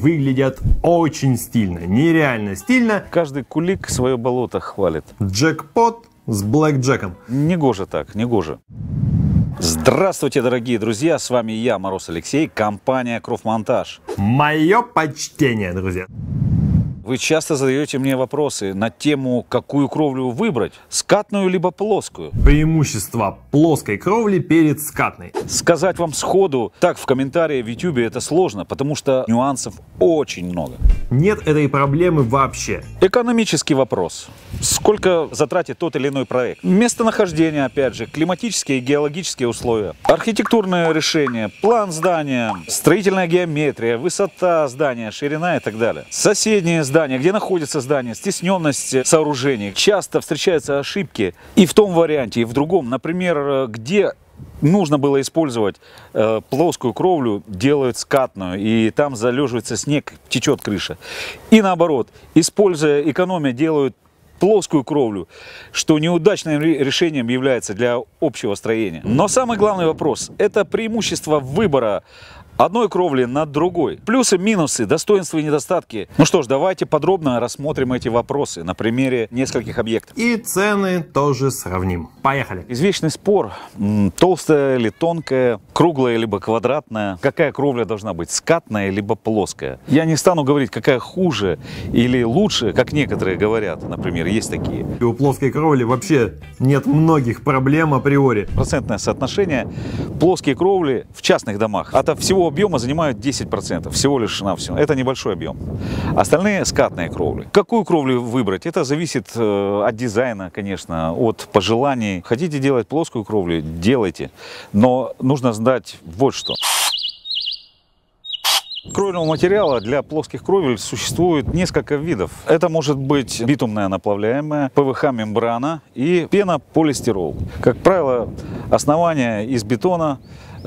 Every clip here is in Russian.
выглядят очень стильно, нереально стильно. Каждый кулик свое болото хвалит. Джекпот с Блэк Джеком. Негоже так, негоже. Здравствуйте, дорогие друзья, с вами я, Мороз Алексей, компания Кровмонтаж. Мое почтение, друзья. Вы часто задаете мне вопросы на тему, какую кровлю выбрать, скатную либо плоскую. Преимущество плоской кровли перед скатной. Сказать вам сходу, так в комментарии в YouTube это сложно, потому что нюансов очень много. Нет этой проблемы вообще. Экономический вопрос. Сколько затратит тот или иной проект? Местонахождение, опять же, климатические и геологические условия, архитектурное решение, план здания, строительная геометрия, высота здания, ширина и так далее. Соседние здания, где находится здание, стесненность сооружений. Часто встречаются ошибки и в том варианте, и в другом. Например, где нужно было использовать э, плоскую кровлю, делают скатную, и там залеживается снег, течет крыша. И наоборот, используя экономия, делают плоскую кровлю, что неудачным решением является для общего строения. Но самый главный вопрос – это преимущество выбора одной кровли над другой. Плюсы, минусы, достоинства и недостатки. Ну что ж, давайте подробно рассмотрим эти вопросы на примере нескольких объектов. И цены тоже сравним. Поехали. Извечный спор, толстая или тонкая, круглая либо квадратная. Какая кровля должна быть, скатная либо плоская? Я не стану говорить, какая хуже или лучше, как некоторые говорят, например, есть такие. И у плоской кровли вообще нет многих проблем априори. Процентное соотношение плоские кровли в частных домах от всего объема занимают 10%, всего лишь на все. Это небольшой объем. Остальные скатные кровли. Какую кровлю выбрать? Это зависит э, от дизайна, конечно, от пожеланий. Хотите делать плоскую кровлю? Делайте. Но нужно знать вот что. Кровельного материала для плоских кровель существует несколько видов. Это может быть битумная наплавляемая, ПВХ-мембрана и пена-полистирол. Как правило, основание из бетона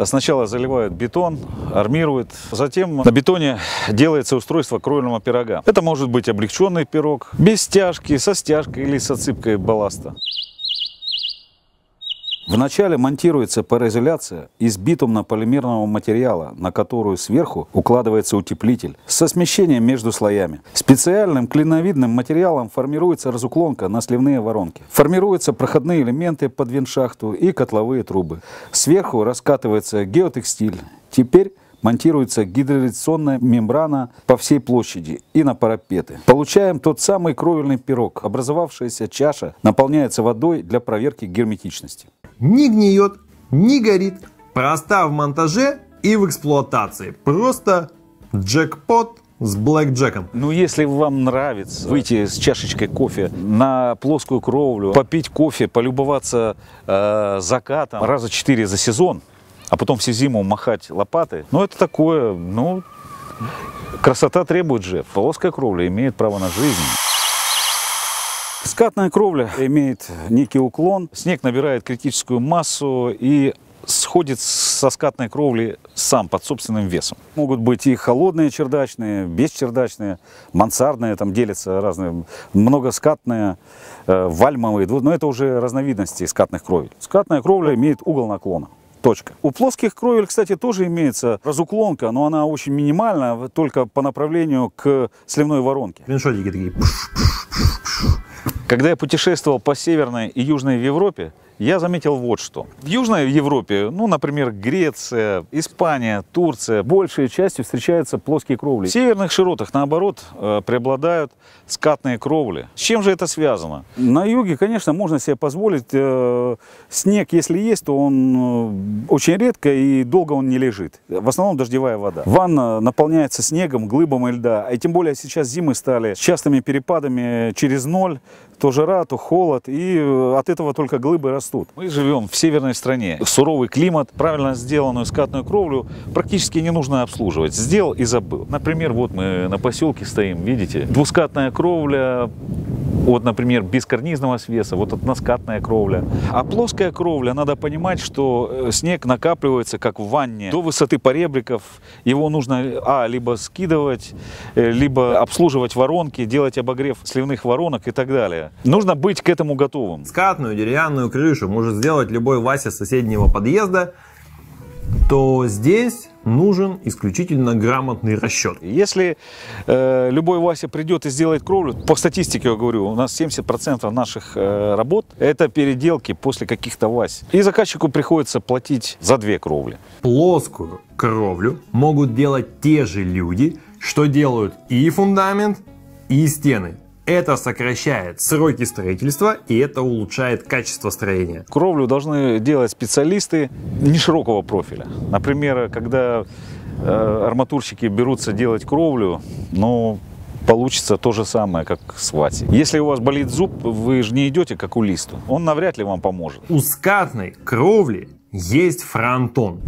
Сначала заливают бетон, армируют, затем на бетоне делается устройство кровельного пирога. Это может быть облегченный пирог, без стяжки, со стяжкой или с отсыпкой балласта. Вначале монтируется пароизоляция из битумно-полимерного материала, на которую сверху укладывается утеплитель со смещением между слоями. Специальным клиновидным материалом формируется разуклонка на сливные воронки. Формируются проходные элементы под виншахту и котловые трубы. Сверху раскатывается геотекстиль. Теперь монтируется гидроизоляционная мембрана по всей площади и на парапеты. Получаем тот самый кровельный пирог. Образовавшаяся чаша наполняется водой для проверки герметичности. Не гниет, не горит, проста в монтаже и в эксплуатации. Просто джекпот с Блэк Джеком. Ну, если вам нравится выйти с чашечкой кофе на плоскую кровлю, попить кофе, полюбоваться э, закатом раза четыре за сезон, а потом всю зиму махать лопатой, ну, это такое, ну, красота требует же. Плоская кровля имеет право на жизнь. Скатная кровля имеет некий уклон, снег набирает критическую массу и сходит со скатной кровли сам под собственным весом. Могут быть и холодные чердачные, бесчердачные, мансардные, там делятся разные, многоскатные, э, вальмовые, но это уже разновидности скатных кровель. Скатная кровля имеет угол наклона. Точка. У плоских кровель, кстати, тоже имеется разуклонка, но она очень минимальная, только по направлению к сливной воронке. Виншотики такие. Когда я путешествовал по Северной и Южной Европе, я заметил вот что. В Южной Европе, ну, например, Греция, Испания, Турция, большей частью встречаются плоские кровли. В северных широтах, наоборот, э, преобладают скатные кровли. С чем же это связано? На юге, конечно, можно себе позволить. Э, снег, если есть, то он э, очень редко и долго он не лежит. В основном дождевая вода. Ванна наполняется снегом, глыбами льда. И тем более сейчас зимы стали с частыми перепадами через ноль. То жара, то холод. И от этого только глыбы растут. Мы живем в северной стране. Суровый климат, правильно сделанную скатную кровлю практически не нужно обслуживать. Сделал и забыл. Например, вот мы на поселке стоим, видите, двускатная кровля, вот, например, без карнизного свеса, вот односкатная кровля. А плоская кровля, надо понимать, что э, снег накапливается, как в ванне, до высоты поребриков. Его нужно, а, либо скидывать, э, либо обслуживать воронки, делать обогрев сливных воронок и так далее. Нужно быть к этому готовым. Скатную деревянную крышу может сделать любой Вася соседнего подъезда. То здесь нужен исключительно грамотный расчет. Если э, любой Вася придет и сделает кровлю, по статистике я говорю, у нас 70% наших э, работ это переделки после каких-то Вась. И заказчику приходится платить за две кровли. Плоскую кровлю могут делать те же люди, что делают и фундамент, и стены. Это сокращает сроки строительства и это улучшает качество строения. Кровлю должны делать специалисты не широкого профиля. Например, когда э, арматурщики берутся делать кровлю, ну, получится то же самое, как с Вати. Если у вас болит зуб, вы же не идете как у листу. Он навряд ли вам поможет. У скатной кровли есть фронтон.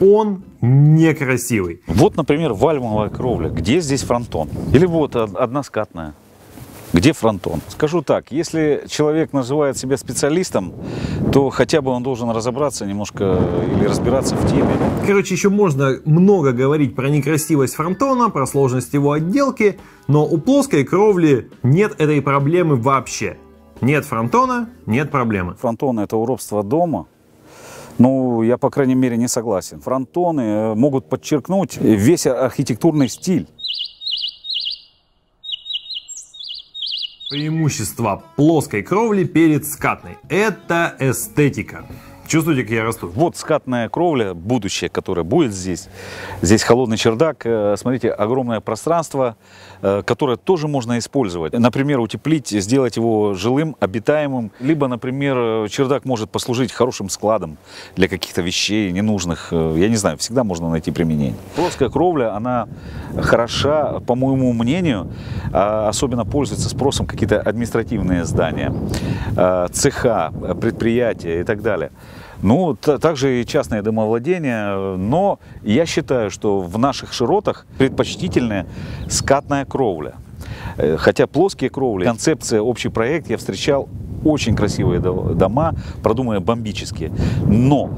Он некрасивый. Вот, например, вальмовая кровля. Где здесь фронтон? Или вот одна скатная. Где фронтон? Скажу так, если человек называет себя специалистом, то хотя бы он должен разобраться немножко или разбираться в теме. Короче, еще можно много говорить про некрасивость фронтона, про сложность его отделки, но у плоской кровли нет этой проблемы вообще. Нет фронтона, нет проблемы. Фронтон это уродство дома, ну, я, по крайней мере, не согласен. Фронтоны э, могут подчеркнуть весь архитектурный стиль. Преимущество плоской кровли перед скатной – это эстетика. Чувствуете, как я расту? Вот скатная кровля, будущее, которое будет здесь. Здесь холодный чердак. Э, смотрите, огромное пространство, э, которое тоже можно использовать. Например, утеплить, сделать его жилым, обитаемым. Либо, например, чердак может послужить хорошим складом для каких-то вещей ненужных. Э, я не знаю, всегда можно найти применение. Плоская кровля, она хороша, по моему мнению, а, особенно пользуется спросом какие-то административные здания, цеха, предприятия и так далее. Ну, также и частное домовладение, но я считаю, что в наших широтах предпочтительная скатная кровля. Э, хотя плоские кровли, концепция, общий проект я встречал очень красивые дома, продуманные бомбические, но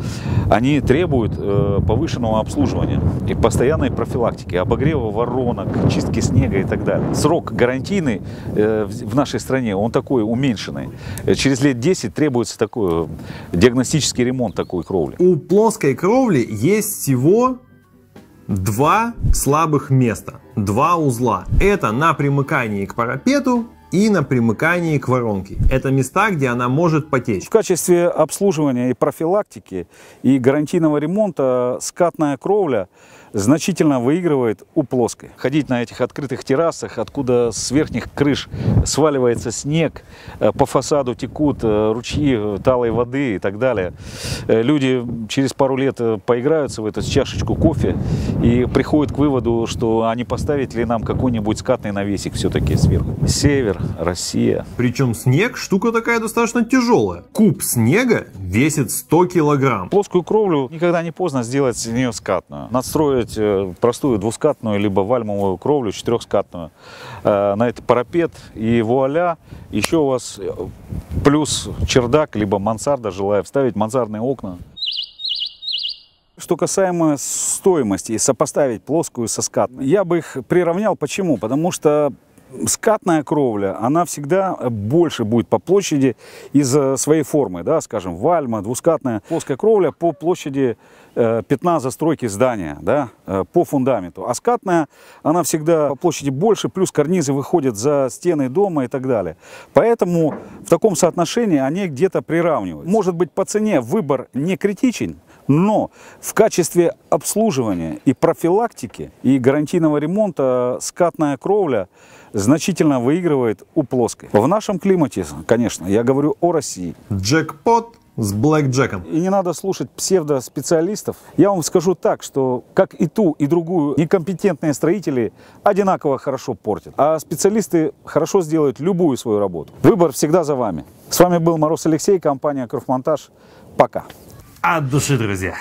они требуют э, повышенного обслуживания и постоянной профилактики, обогрева воронок, чистки снега и так далее. Срок гарантийный э, в нашей стране, он такой уменьшенный. Через лет 10 требуется такой диагностический ремонт такой кровли. У плоской кровли есть всего два слабых места, два узла. Это на примыкании к парапету и на примыкании к воронке. Это места, где она может потечь. В качестве обслуживания и профилактики и гарантийного ремонта скатная кровля значительно выигрывает у плоской. Ходить на этих открытых террасах, откуда с верхних крыш сваливается снег, э, по фасаду текут э, ручьи э, талой воды и так далее. Люди через пару лет поиграются в эту чашечку кофе и приходят к выводу, что они поставить ли нам какой-нибудь скатный навесик все-таки сверху. Север, Россия. Причем снег штука такая достаточно тяжелая. Куб снега весит 100 килограмм. Плоскую кровлю никогда не поздно сделать с нее скатную. Надстроить сделать э, простую двускатную, либо вальмовую кровлю, четырехскатную э, на этот парапет. И вуаля, еще у вас э, плюс чердак, либо мансарда, желая вставить мансардные окна. Что касаемо стоимости сопоставить плоскую со скатной, я бы их приравнял. Почему? Потому что скатная кровля, она всегда больше будет по площади из-за своей формы, да, скажем, вальма, двускатная. Плоская кровля по площади Э, пятна застройки здания да, э, по фундаменту. А скатная, она всегда по площади больше, плюс карнизы выходят за стены дома и так далее. Поэтому в таком соотношении они где-то приравниваются. Может быть по цене выбор не критичен, но в качестве обслуживания и профилактики и гарантийного ремонта скатная кровля значительно выигрывает у плоской. В нашем климате, конечно, я говорю о России. Джекпот с блэкджеком. И не надо слушать псевдоспециалистов. Я вам скажу так, что как и ту, и другую некомпетентные строители одинаково хорошо портят. А специалисты хорошо сделают любую свою работу. Выбор всегда за вами. С вами был Мороз Алексей, компания Кровмонтаж. Пока. От души, друзья.